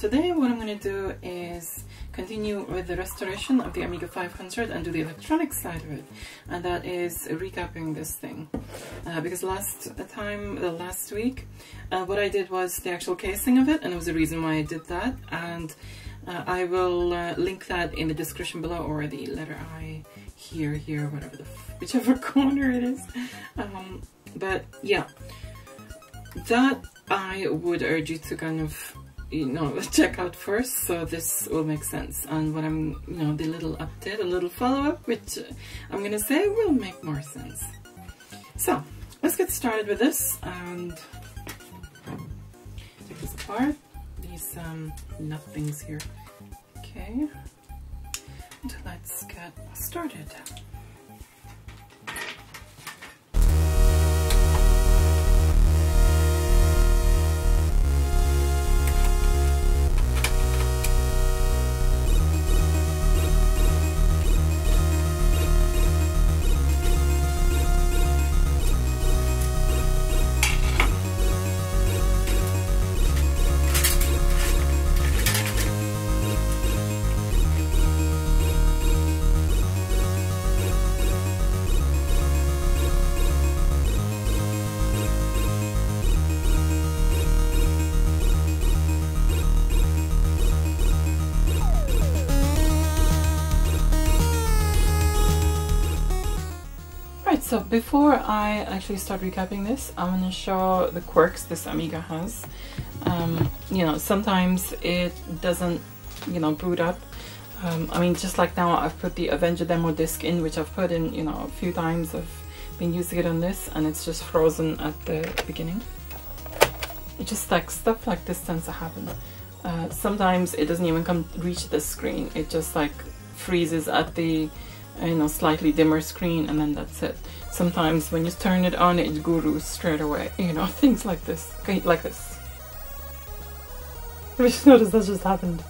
today what I'm going to do is continue with the restoration of the Amiga 500 and do the electronic side of it. And that is recapping this thing. Uh, because last time, the last week, uh, what I did was the actual casing of it and there was a reason why I did that. And uh, I will uh, link that in the description below or the letter I here, here, whatever the, whichever corner it is. Um, but yeah, that I would urge you to kind of you know check out first so this will make sense. And what I'm you know the little update a little follow-up which I'm gonna say will make more sense. So let's get started with this and take this apart. These um, nut things here. Okay. Let's get started so before I actually start recapping this, I'm going to show the quirks this Amiga has. Um, you know, sometimes it doesn't, you know, boot up. Um, I mean, just like now, I've put the Avenger demo disc in, which I've put in, you know, a few times. I've been using it on this, and it's just frozen at the beginning. It just like stuff like this tends to happen. Uh, sometimes it doesn't even come reach the screen. It just like freezes at the, you know, slightly dimmer screen, and then that's it. Sometimes when you turn it on it gurus straight away you know things like this. Okay like this. I just noticed that just happened.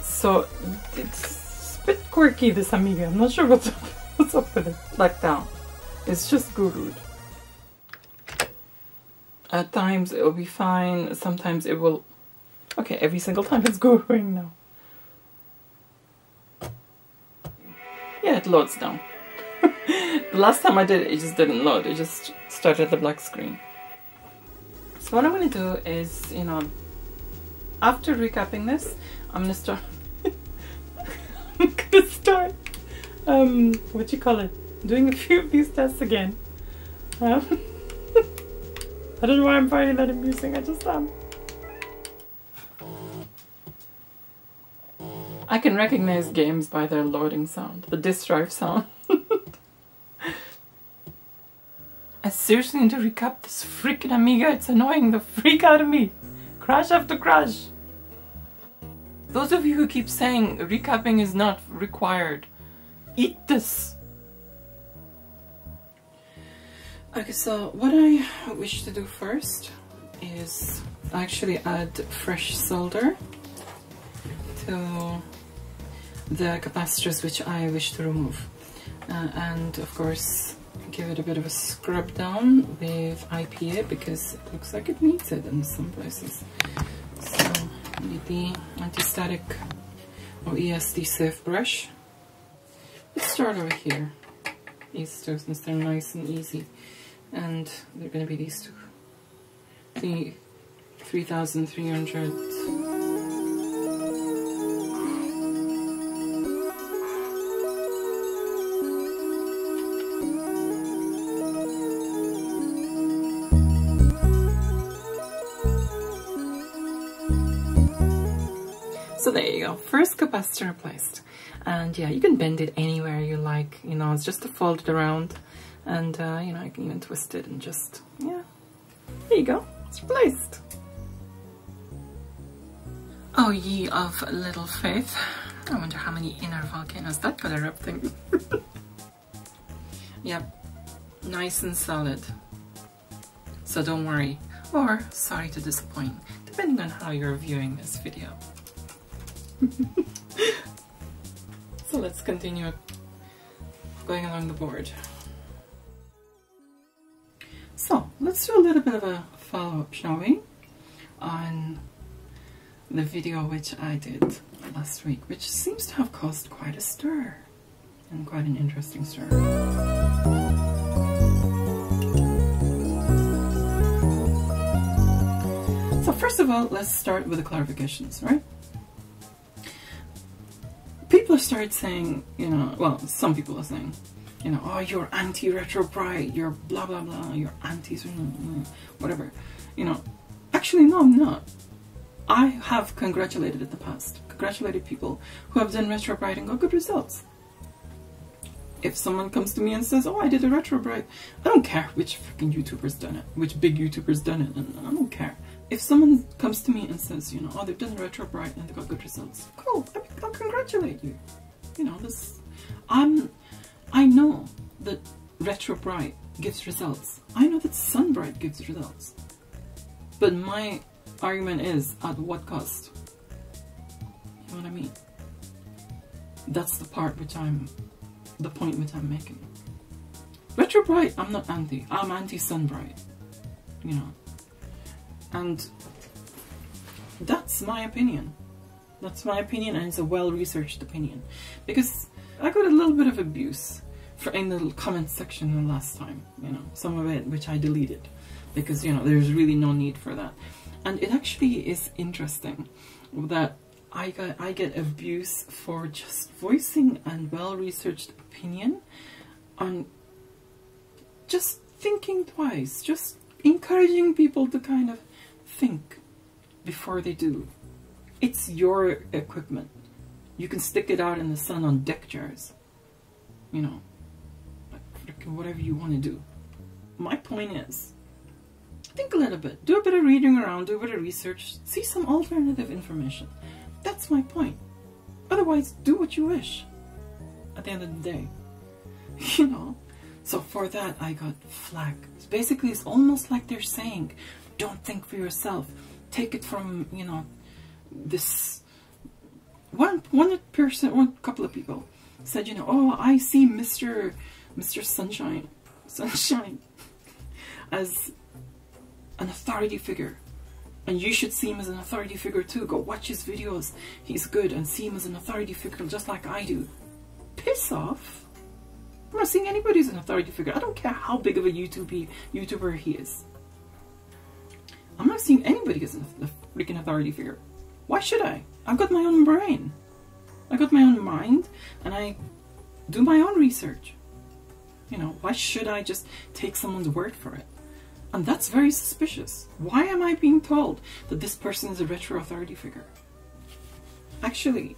So it's a bit quirky this Amiga. I'm not sure what's up, what's up with it. Like that. It's just gurued at times it will be fine. Sometimes it will okay every single time it's guruing now yeah it loads down the last time I did it, it just didn't load. It just started the black screen. So what I'm going to do is, you know, after recapping this, I'm going to start... I'm going to start, um, what you call it? Doing a few of these tests again. Um, I don't know why I'm finding that amusing, I just am. I can recognize games by their loading sound, the disk drive sound. I seriously need to recap this freaking Amiga. It's annoying the freak out of me. Crash after crash. Those of you who keep saying recapping is not required, eat this. Okay, so what I wish to do first is actually add fresh solder to the capacitors which I wish to remove. Uh, and of course give it a bit of a scrub down with IPA because it looks like it needs it in some places. So need the anti-static or ESD safe brush. Let's start over here. These two since they're nice and easy. And they're going to be these two. The 3300 there you go, first capacitor placed. And yeah, you can bend it anywhere you like, you know, it's just to fold it around. And, uh, you know, I can even twist it and just, yeah. There you go, it's placed. Oh, ye of little faith. I wonder how many inner volcanoes that got erupting. yep, nice and solid. So don't worry, or sorry to disappoint, depending on how you're viewing this video. so let's continue going along the board. So let's do a little bit of a follow-up, shall we? On the video which I did last week, which seems to have caused quite a stir and quite an interesting stir. So first of all, let's start with the clarifications, right? Start saying, you know, well, some people are saying, you know, oh, you're anti-retrobrite, you're blah blah blah, you're anti whatever. You know, actually, no, I'm not. I have congratulated in the past, congratulated people who have done retrobrite and got good results. If someone comes to me and says, oh, I did a retro pride, I don't care which freaking YouTuber's done it, which big YouTuber's done it, and I don't care. If someone comes to me and says, you know, oh, they've done retrobrite and they got good results, cool, I'll congratulate you. You know, this, I'm I know that Retro Bright gives results. I know that Sunbright gives results. But my argument is at what cost? You know what I mean? That's the part which I'm, the point which I'm making. Retro Bright, I'm not anti. I'm anti Sunbright. You know. And that's my opinion. That's my opinion and it's a well-researched opinion. Because I got a little bit of abuse for in the comment section the last time, you know, some of it which I deleted because, you know, there's really no need for that. And it actually is interesting that I got I get abuse for just voicing a well-researched opinion on just thinking twice, just encouraging people to kind of think before they do. It's your equipment. You can stick it out in the sun on deck chairs. You know, whatever you want to do. My point is, think a little bit. Do a bit of reading around, do a bit of research, see some alternative information. That's my point. Otherwise, do what you wish at the end of the day. You know? So for that, I got flack. Basically, it's almost like they're saying, don't think for yourself. Take it from, you know, this one one person, one couple of people said, you know, oh, I see Mr. Mr. Sunshine, Sunshine, as an authority figure. And you should see him as an authority figure too. Go watch his videos. He's good and see him as an authority figure just like I do. Piss off. I'm not seeing anybody as an authority figure. I don't care how big of a YouTube YouTuber he is. I'm not seeing anybody as a freaking authority figure. Why should I? I've got my own brain. I got my own mind and I do my own research. You know, why should I just take someone's word for it? And that's very suspicious. Why am I being told that this person is a retro authority figure? Actually,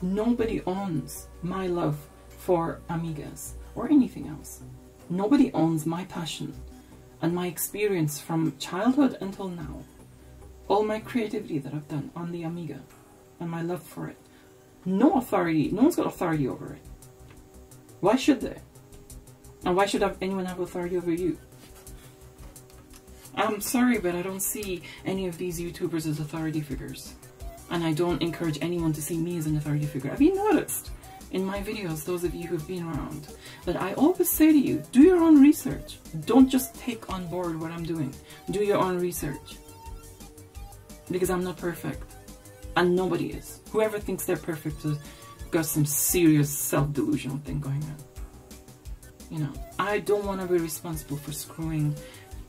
nobody owns my love for Amigas or anything else. Nobody owns my passion and my experience from childhood until now all my creativity that I've done on the Amiga and my love for it. No authority, no one's got authority over it. Why should they? And why should anyone have authority over you? I'm sorry, but I don't see any of these YouTubers as authority figures. And I don't encourage anyone to see me as an authority figure. Have you noticed in my videos, those of you who've been around, that I always say to you, do your own research. Don't just take on board what I'm doing. Do your own research because I'm not perfect. And nobody is. Whoever thinks they're perfect has got some serious self-delusional thing going on. You know, I don't want to be responsible for screwing,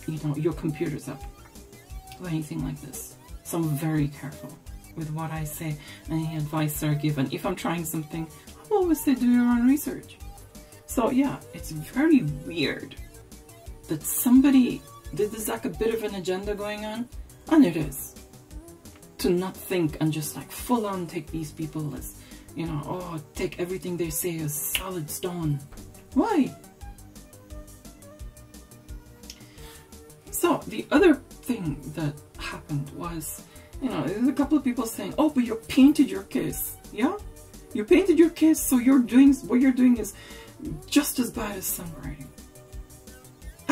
you know, your computers up or anything like this. So I'm very careful with what I say and any advice I give. And if I'm trying something, I always say do your own research. So yeah, it's very weird that somebody, there's like a bit of an agenda going on, and it is to not think and just like full on take these people as, you know, oh, take everything they say as solid stone. Why? So the other thing that happened was, you know, there's a couple of people saying, oh, but you painted your case. Yeah? You painted your case, so you're doing, what you're doing is just as bad as sunbrighting.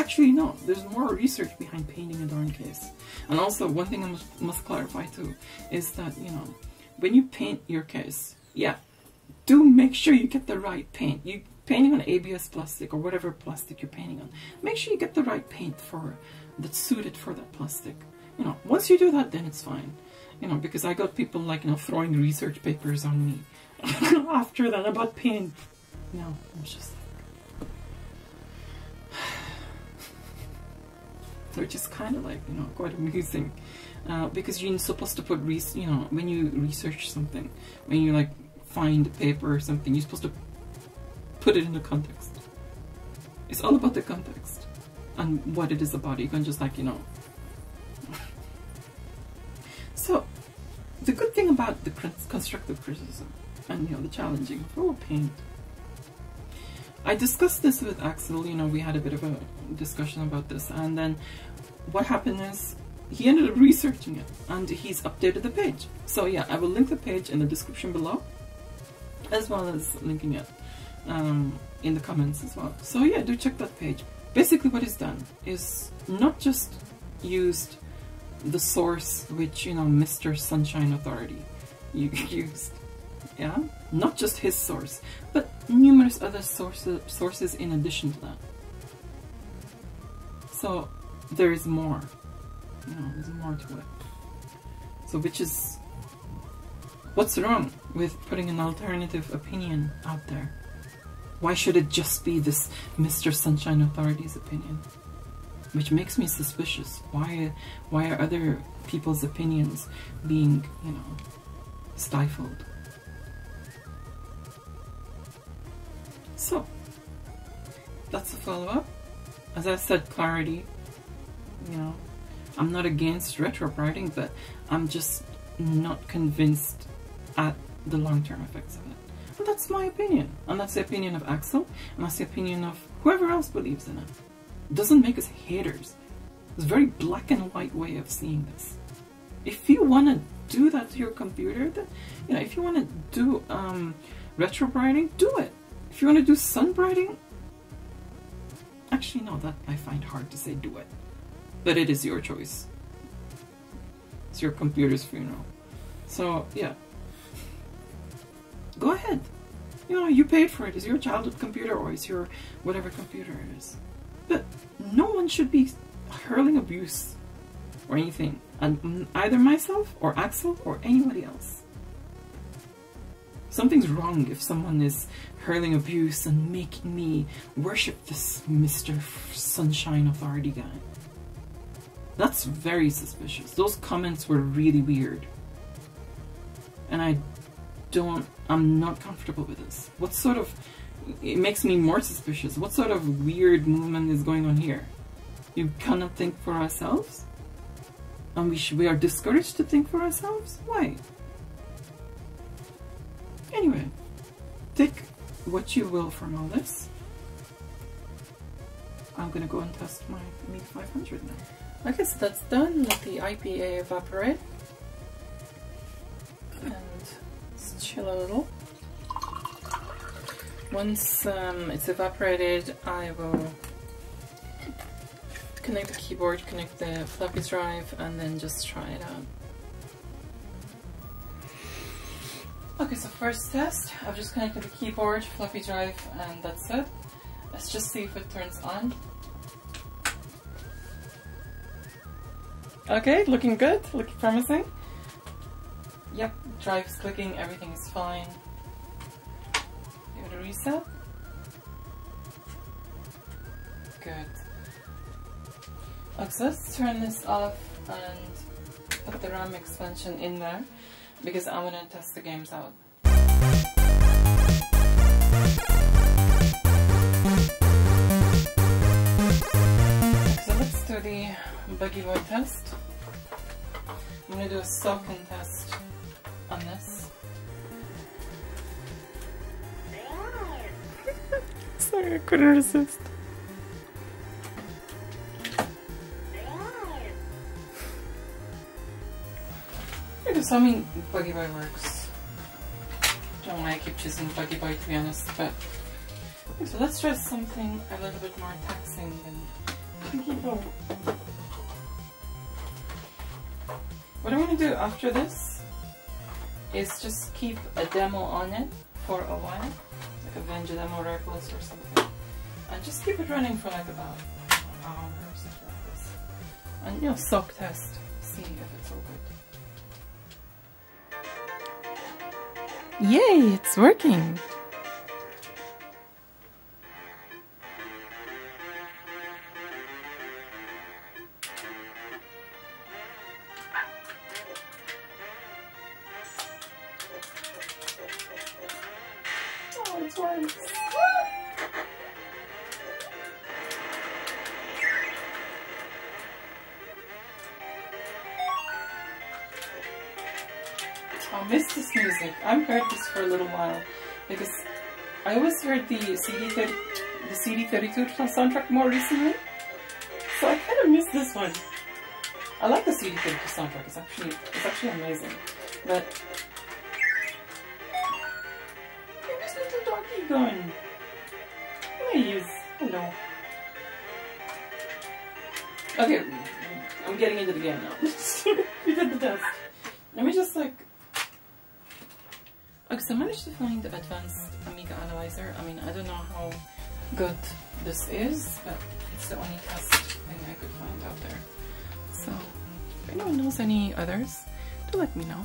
Actually, no, there's more research behind painting a darn case. And also, one thing I must, must clarify too, is that, you know, when you paint your case, yeah, do make sure you get the right paint. You painting on ABS plastic or whatever plastic you're painting on, make sure you get the right paint for that's suited for that plastic. You know, once you do that, then it's fine. You know, because I got people like, you know, throwing research papers on me after that about paint. No, it's just Which is kind of like, you know, quite amusing. Uh, because you're supposed to put, you know, when you research something, when you like find a paper or something, you're supposed to put it in the context. It's all about the context and what it is about. You can just like, you know. so, the good thing about the constructive criticism and, you know, the challenging, oh, paint. I discussed this with Axel, you know, we had a bit of a discussion about this, and then what happened is he ended up researching it and he's updated the page. So yeah, I will link the page in the description below as well as linking it um, in the comments as well. So yeah, do check that page. Basically what he's done is not just used the source which, you know, Mr. Sunshine Authority used, yeah? Not just his source, but numerous other sources, sources in addition to that. So there is more you know, there's more to it. So which is, what's wrong with putting an alternative opinion out there? Why should it just be this Mr. Sunshine Authority's opinion? Which makes me suspicious. Why, why are other people's opinions being, you know, stifled? That's a follow-up. As I said, clarity, you know, I'm not against retrobriting, but I'm just not convinced at the long-term effects of it. And that's my opinion. And that's the opinion of Axel, and that's the opinion of whoever else believes in it. It doesn't make us haters. It's a very black and white way of seeing this. If you want to do that to your computer, then, you know, if you want to do um, retrobriting, do it. If you want to do sun brighting, actually no, that I find hard to say do it. But it is your choice. It's your computer's funeral. So, yeah. Go ahead. You know, you paid for it. It's your childhood computer or it's your whatever computer it is. But no one should be hurling abuse or anything. And either myself or Axel or anybody else. Something's wrong if someone is hurling abuse and making me worship this Mr. Sunshine Authority guy. That's very suspicious. Those comments were really weird. And I don't, I'm not comfortable with this. What sort of, it makes me more suspicious. What sort of weird movement is going on here? You cannot think for ourselves? And we, should, we are discouraged to think for ourselves? Why? Anyway, take what you will from all this. I'm gonna go and test my Amiga 500 now. Okay, so that's done. Let the IPA evaporate. And let's chill a little. Once um, it's evaporated, I will connect the keyboard, connect the floppy drive, and then just try it out. Okay, so first test, I've just connected the keyboard, floppy drive, and that's it. Let's just see if it turns on. Okay, looking good, looking promising. Yep, drive's clicking, everything is fine. Give it a reset. Good. Okay, so let's turn this off and put the RAM expansion in there because I want to test the games out. So let's do the buggy boy test. I'm gonna do a soaking test on this. Sorry, I couldn't resist. Because I mean, Buggy Boy works. Don't know why I keep choosing Buggy Boy to be honest, but so let's try something a little bit more taxing than Buggy Boy. What I'm to do after this is just keep a demo on it for a while, like a Venja demo Rebels or something, and just keep it running for like about an hour or something like this. And you know, soak test, see if it's Yay, it's working! Oh, it works. Miss this music. I've heard this for a little while because I always heard the CD the CD32 soundtrack more recently, so I kind of miss this one. I like the CD32 soundtrack. It's actually it's actually amazing, but where's little doggy going? There he is. Hello. Okay, I'm getting into the game now. we did the test. Let me just like Okay, so I managed to find advanced Amiga analyzer. I mean, I don't know how good this is, but it's the only test thing I could find out there. So, if anyone knows any others, do let me know.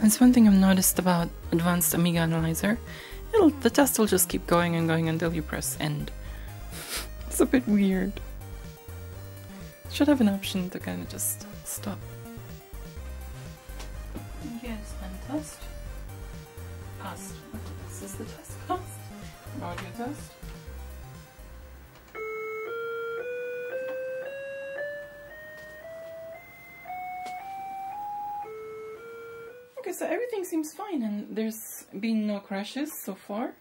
That's one thing I've noticed about advanced Amiga analyzer. It'll, the test will just keep going and going until you press end. it's a bit weird. Should have an option to kind of just stop. Yes, and test passed. This is the test. Audio test. Okay, so everything seems fine and there's been no crashes so far.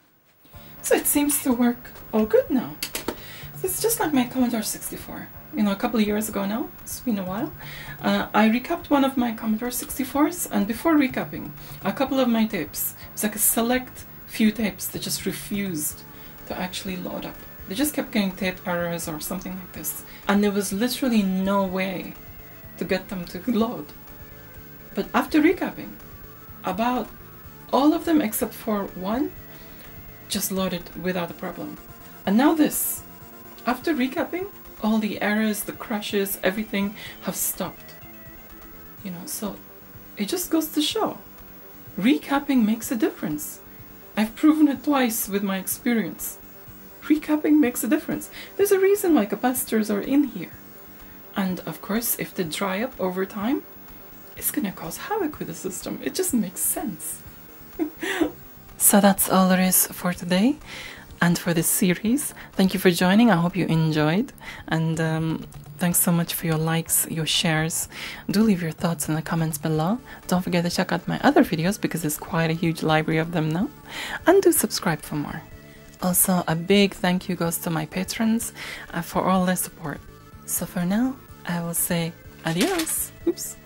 So it seems to work all good now. So it's just like my Commodore 64 you know, a couple of years ago now, it's been a while, uh, I recapped one of my Commodore 64s, and before recapping, a couple of my tapes, it was like a select few tapes that just refused to actually load up. They just kept getting tape errors or something like this, and there was literally no way to get them to load. But after recapping, about all of them except for one just loaded without a problem. And now this, after recapping, all the errors, the crashes, everything have stopped. You know, so it just goes to show. Recapping makes a difference. I've proven it twice with my experience. Recapping makes a difference. There's a reason why capacitors are in here. And of course, if they dry up over time, it's gonna cause havoc with the system. It just makes sense. so that's all there is for today and for this series. Thank you for joining. I hope you enjoyed. And um, thanks so much for your likes, your shares. Do leave your thoughts in the comments below. Don't forget to check out my other videos because there's quite a huge library of them now. And do subscribe for more. Also, a big thank you goes to my patrons uh, for all their support. So for now, I will say adios. Oops.